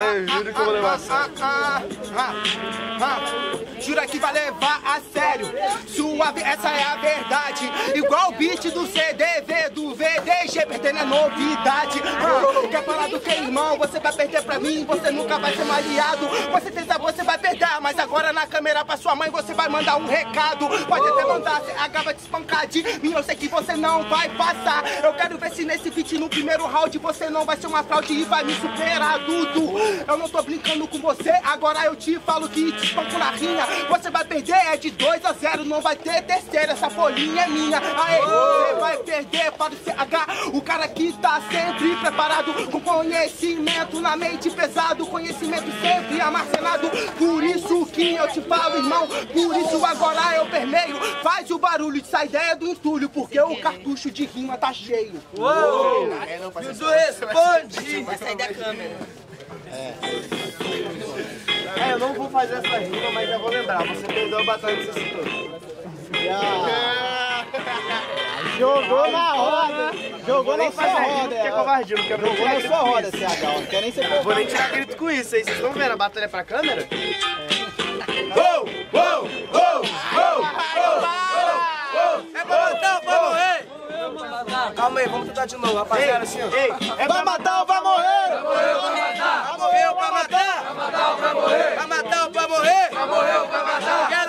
Eu juro que eu vou levar a Jura que vai levar a sério. Suave, essa é a verdade. Igual o beat do CDV, do VDG, perdendo a novidade. Ah, quer falar do que, irmão? Você vai perder pra mim, você nunca vai ser meu aliado. Com certeza você vai perder, mas agora na câmera pra sua mãe você vai mandar um recado. Pode até mandar, você acaba de espancar de mim. Eu sei que você não vai passar. Eu quero ver se nesse beat no primeiro round você não vai ser uma fraude e vai me superar, Dudu. Eu não tô brincando com você, agora eu te falo que te espanco na rinha. Você vai perder, é de 2 a 0, não vai ter terceira, essa folhinha é minha. Aê, você vai perder para o CH, o cara que tá sempre preparado, com conhecimento na mente pesado, conhecimento sempre armazenado. Por isso que eu te falo, irmão, por isso agora eu permeio. Faz o barulho de sair ideia do entulho, porque o cartucho de rima tá cheio. Uou! Dudu responde! Vai sair da câmera. É, eu não vou fazer essa rima, mas já vou lembrar. Você perdeu a batalha você citou. Jogou na roda. Jogou na sua roda. Que é covardia, não quer Jogou na sua roda, CH. Não quer nem ser Vou nem tirar grito com isso aí. Vocês estão vendo a batalha pra câmera? É pra matar ou pra morrer? Calma aí, vamos tentar de novo, rapaziada, assim, ó. É pra matar ou pra morrer? Pra morrer ou pra matar? Pra matar ou pra morrer? Pra matar ou pra morrer? Pra morrer ou pra matar?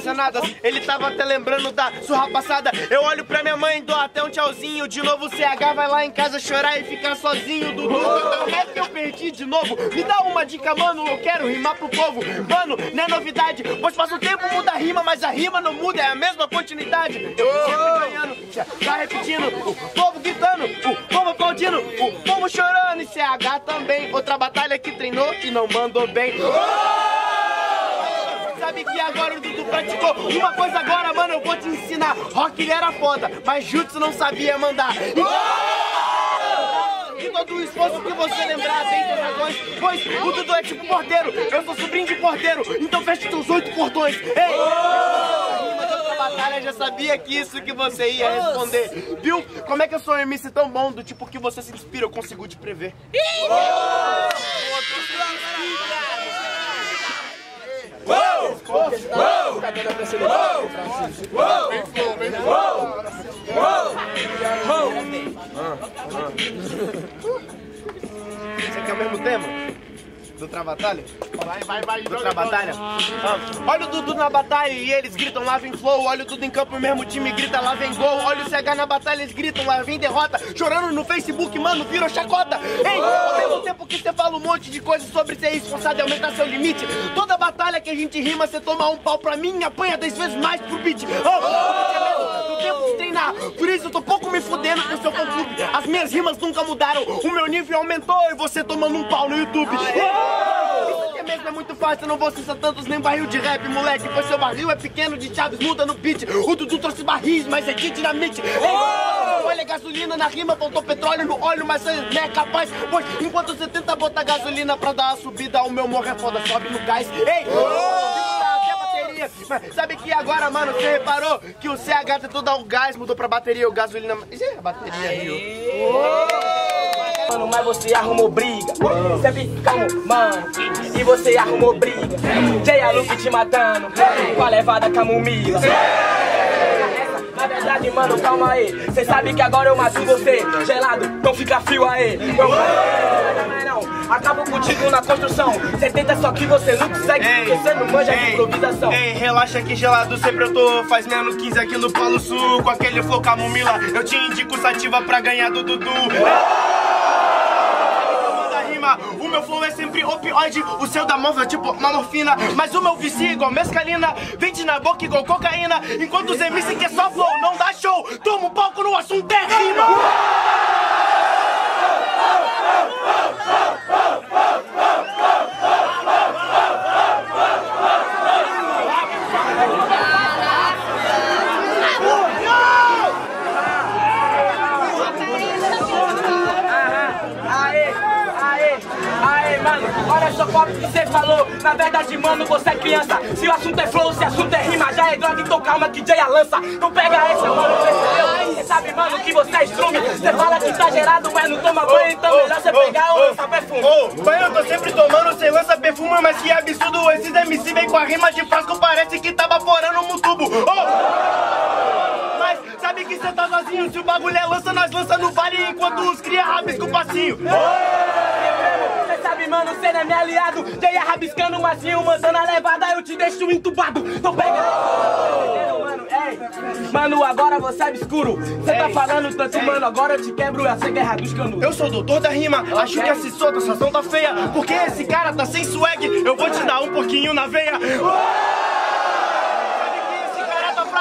Armazenadas. Ele tava até lembrando da surra passada. Eu olho pra minha mãe, dou até um tchauzinho. De novo o CH vai lá em casa chorar e ficar sozinho. Dudu, como é que eu perdi de novo? Me dá uma dica, mano. Eu quero rimar pro povo. Mano, não é novidade. Pois faz um tempo muda a rima, mas a rima não muda. É a mesma continuidade. Eu sempre ganhando, tá repetindo. O povo gritando, o povo aplaudindo, o povo chorando. E CH também. Outra batalha que treinou e não mandou bem. Sabe que agora o Dudu praticou uma coisa agora, mano, eu vou te ensinar. Rock ele era foda, mas Jutsu não sabia mandar. E todo o esforço que você lembrar bem das razões, pois o Dudu é tipo porteiro, eu sou sobrinho de porteiro, então feche teus oito portões. Ei! Rima da outra batalha, já sabia que isso que você ia responder. Viu? Como é que eu sou um MC tão bom do tipo que você se inspira, eu consigo te prever. Você quer o mesmo tema? Do Travatalha? Vai, vai, vai. Do Travatalha? Ah, olha o Dudu na batalha e eles gritam lá vem flow. Olha o Dudu em campo, o mesmo time grita lá vem gol. Olha o CH na batalha, eles gritam lá vem derrota. Chorando no Facebook, mano, virou chacota. Ei, ao mesmo tempo que você fala um monte de coisa sobre ser esforçado e aumentar seu limite. Toda batalha que a gente rima, você toma um pau pra mim e apanha dez vezes mais pro beat. Oh, no tempo de treinar. Por isso eu tô pouco me fudendo com seu fã-clube. As minhas rimas nunca mudaram. O meu nível aumentou e você tomando um pau no YouTube. Isso aqui mesmo é muito fácil, eu não vou cessar tantos nem barril de rap, moleque. Pois seu barril é pequeno de chaves, muda no beat. O Dudu trouxe barris, mas é de dinamite. Ei, Olha gasolina na rima, faltou petróleo no óleo, mas você não é capaz. Pois enquanto você tenta botar gasolina pra dar a subida, o meu morro é foda, sobe no gás. Ei! bateria. Mas sabe que agora, mano, você reparou que o CH tentou dar o gás, mudou pra bateria, o gasolina. Ih, a bateria riu. Mano, mas você arrumou briga. Sempre calmo, mano. E você arrumou briga. Jay Luke te matando. Com a levada camomila. Na verdade, mano, calma aí. Cê sabe que agora eu mato você. Gelado, não fica frio aí. Eu. Acabo contigo na construção. Cê tenta, só que você não consegue. Porque cê não manja de improvisação. Ei, relaxa que gelado sempre eu tô. Faz menos 15 aqui no Polo Sul. Com aquele flow camomila, eu te indico sativa pra ganhar do Dudu. O meu flow é sempre opioide, o seu da móvel é tipo uma morfina. Mas o meu vicia é igual mescalina, vende na boca igual cocaína. Enquanto os MC que é só flow, não dá show. Toma um palco no assunto é rima. Olha só copio que cê falou. Na verdade, mano, você é criança. Se o assunto é flow, se o assunto é rima, já é droga, então calma que Jay a lança. Não pega essa, mano, percebeu? Cê sabe, mano, que você é estrume. Cê fala que tá gerado, mas não toma banho, então melhor cê pegar ou lançar perfume. Ô, banho eu tô sempre tomando, cê lança perfume, mas que absurdo. Esses MC vem com a rima de frasco, parece que tá vaporando um tubo. Ô! Mas sabe que cê tá sozinho, se o bagulho é lança, nós lança no vale enquanto os cria rabisca o passinho. Sabe, mano, cê não é meu aliado. É rabiscando o macinho, mandando a levada, eu te deixo entubado. Então pega aí. Entendeu, mano? Ei, mano, agora você é obscuro. Cê tá Ei. falando tanto, mano, agora eu te quebro, que é dos canudos. Eu sou o doutor da rima, acho que essa sua sensação tá feia. Porque esse cara tá sem swag, eu vou te dar um pouquinho na veia. Esse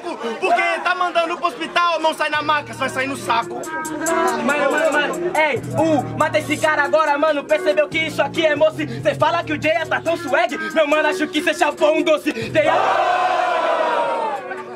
Porque tá mandando pro hospital, não sai na maca, vai sair no saco. Mano, mano, mano, ei, uh, mata esse cara agora, mano. Percebeu que isso aqui é moço? Cê fala que o Jay tá tão swag? Meu mano, acho que cê chapou um doce. Jay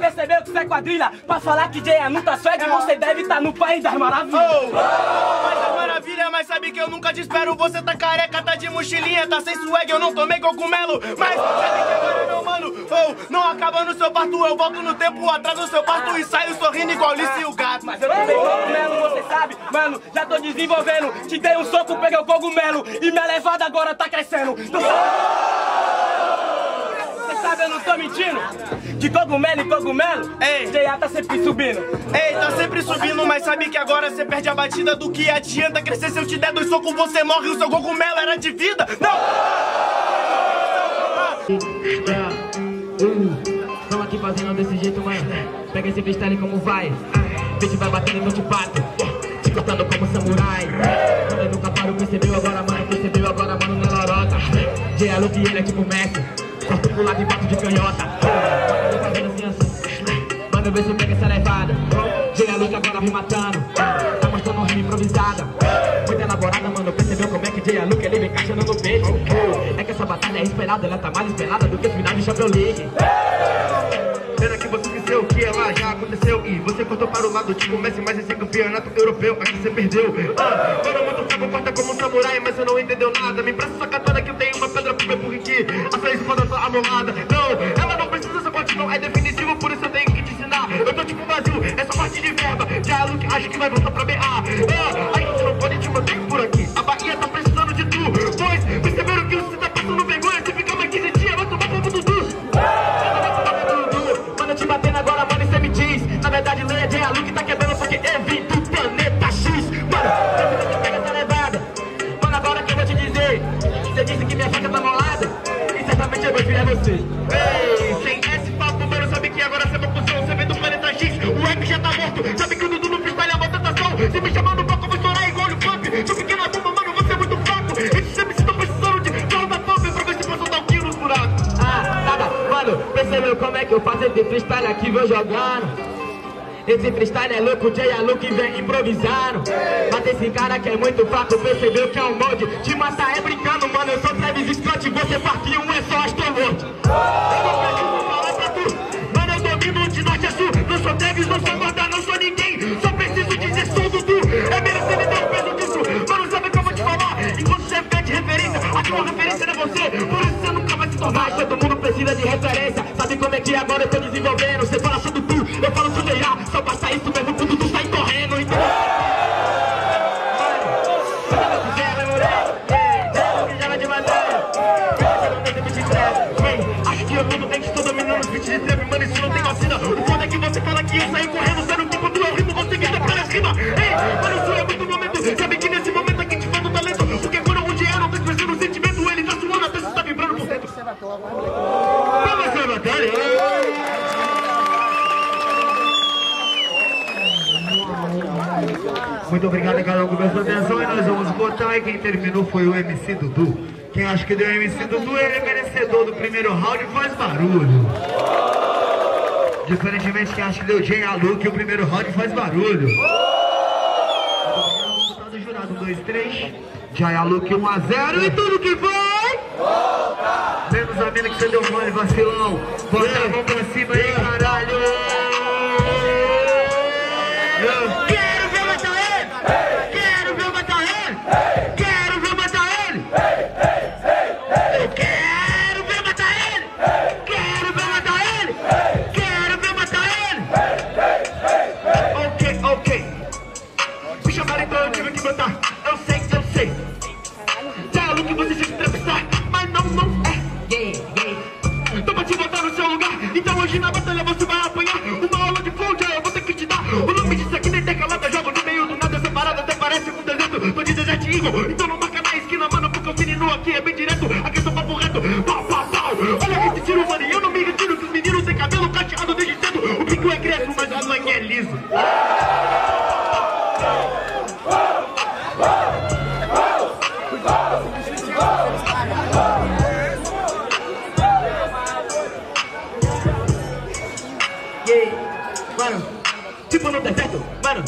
Percebeu que cê é quadrilha? Pra falar que Jay não tá swag, você deve tá no país das maravilhas. Oh, maravilha, mas sabe que eu nunca te espero. Você tá careca, tá de mochilinha, tá sem swag, eu não tomei cogumelo. Mas sabe que agora, meu mano, oh, não acaba no seu parto. Eu volto no tempo atrás do seu parto e saio sorrindo igual Alice e o gato. Mas eu tomei cogumelo, você sabe? Mano, já tô desenvolvendo. Te dei um soco, peguei o cogumelo. E minha levada agora tá crescendo. Sabe, eu não tô mentindo. De cogumelo em cogumelo, Ei. Jay tá sempre subindo. Ei, tá sempre subindo, mas sabe que agora você perde a batida do que adianta crescer se eu te der dois socos, você morre, o seu cogumelo era de vida. Não! Tamo aqui fazendo desse jeito, mano. Pega esse freestyle como vai. Bitch vai batendo, então te bato. Te cortando como samurai. Quando eu nunca paro, percebeu agora, mano. Percebeu agora, mano, na lorota. J é Luke, ele é tipo Messi. Corto pro lado e bato de canhota. Mano, vê se pega essa levada. É Luke agora me matando. Tá mostrando rima improvisada. Muito elaborada, mano. Percebeu como é que é Luke, ele vem encaixando no peito. É que essa batalha é esperada, ela tá mais esperada do que as finais de Champions League. Pena que você esqueceu que ela já aconteceu E você cortou para o lado tipo Messi, mas esse campeonato europeu Aqui você perdeu ah, Todo mundo corta como um samurai Mas você não entendeu nada Me empresta essa katana que eu tenho Não, ela não precisa, corte não é definitivo Por isso eu tenho que te ensinar. Eu tô tipo vazio, essa parte de verba Luke, acho que vai voltar pra BA Ei, sem esse papo, mano, sabe que agora você é uma função Você vem do planeta X, o rap já tá morto Sabe que o Dudu no freestyle é uma tentação Se me chamar no palco, eu vou estourar igual o pump Sua pequena bomba, mano, você é muito fraco. Esses MCs estão precisando de carro da pump Pra ver se posso dar um tiro nos buracos Ah, nada, mano, percebeu como é que eu faço esse freestyle aqui, vou jogando. Esse freestyle é louco, Jay é louco e vem improvisando. Mata esse cara que é muito fraco, percebeu que é um molde. Te matar é brincando, mano, eu sou Scott Você partiu um é só Astroworld Eu não preciso falar pra tu. Mano, eu domino de norte a sul. Não sou Travis, não sou Morda, não sou ninguém. Só preciso dizer sou Dudu É melhor você me dar o peso disso. Mano, sabe o que eu vou te falar? Enquanto você pede referência A tua referência é você. Por isso você nunca vai se tornar. Todo mundo precisa de referência. Sabe como é que agora eu tô desenvolvendo? Você fala só Dudu, eu falo só Leia Só basta isso e quem terminou foi o MC Dudu. Quem acha que deu o MC Dudu, ele é merecedor do primeiro round faz barulho. Diferentemente quem acha que deu Jay Luke, o primeiro round faz barulho. Vamos votar do jurado, 1, 2, 3. Jay Luke 1 a 0 e tudo que vai! Menos a mina que você deu mole, vacilão. Bota a mão pra cima aí, caralho! Mano, tipo no deserto, mano,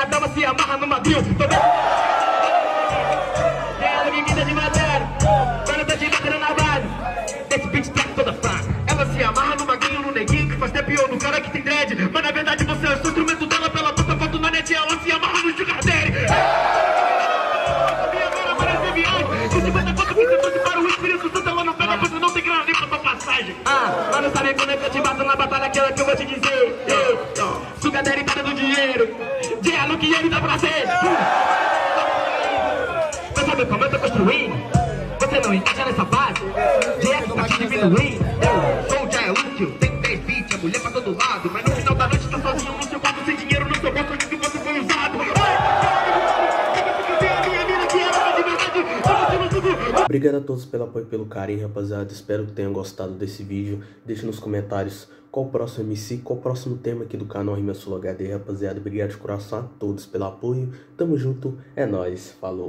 a dama se amarra no madrinho. Tô ela que quita de matéria. Eu tô te batendo na base. Esse beat tá toda fraca. Ela se amarra no maguinho, no neguinho que faz step ou no cara que tem dread. Mas na verdade você é o instrumento dela pela bota foto na net. Ela se amarra no sugar daddy. E agora parece viagem. Que 50 conto que você fosse para o Espírito Santo, ela não pega, você não tem grana nem pra tua passagem. Ah, mas não sabe quando é que eu te bato na batalha, aquela que eu vou te dizer. Que ele dá prazer. Você sabe como eu tô construindo? Você não encaixa nessa base? Direto tá te diminuindo. Eu sou Jair Luke, eu tenho 10 beats, é mulher pra todo lado. Mas no final da noite tá sozinho no seu quarto, sem dinheiro no seu bolso, que você foi usado. Obrigado a todos pelo apoio e pelo carinho, rapaziada. Espero que tenham gostado desse vídeo. Deixe nos comentários qual o próximo MC, qual o próximo tema aqui do canal Rima Sul HD, rapaziada. Obrigado de coração a todos pelo apoio. Tamo junto, é nóis, falou.